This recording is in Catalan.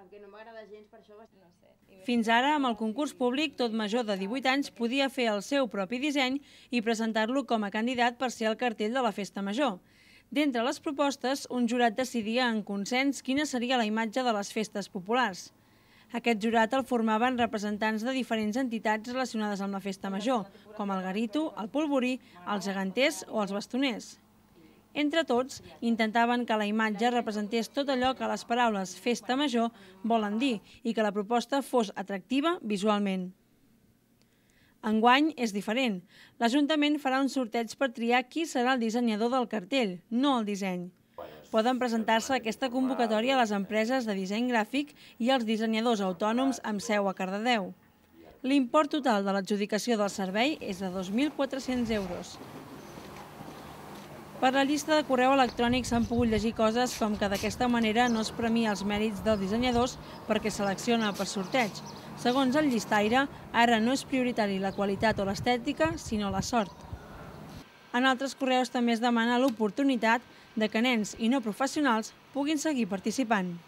El que no m'agrada gens per això. No sé. Fins ara, amb el concurs públic, tot major de 18 anys podia fer el seu propi disseny i presentar-lo com a candidat per ser el cartell de la festa major. D'entre les propostes, un jurat decidia en consens quina seria la imatge de les festes populars. Aquest jurat el formaven representants de diferents entitats relacionades amb la festa major, com el garito, el polvorí, els geganters o els bastoners. Entre tots, intentaven que la imatge representés tot allò que les paraules festa major volen dir i que la proposta fos atractiva visualment. Enguany és diferent. L'Ajuntament farà un sorteig per triar qui serà el dissenyador del cartell, no el disseny poden presentar-se aquesta convocatòria a les empreses de disseny gràfic i als dissenyadors autònoms amb seu a Cardedeu. L'import total de l'adjudicació del servei és de 2.400 euros. Per la llista de correu electrònic s'han pogut llegir coses com que d'aquesta manera no es premia els mèrits dels dissenyadors perquè selecciona per sorteig. Segons el llistaire, ara no és prioritari la qualitat o l'estètica, sinó la sort. En altres correus també es demana l'oportunitat de que nens i no professionals puguin seguir participant.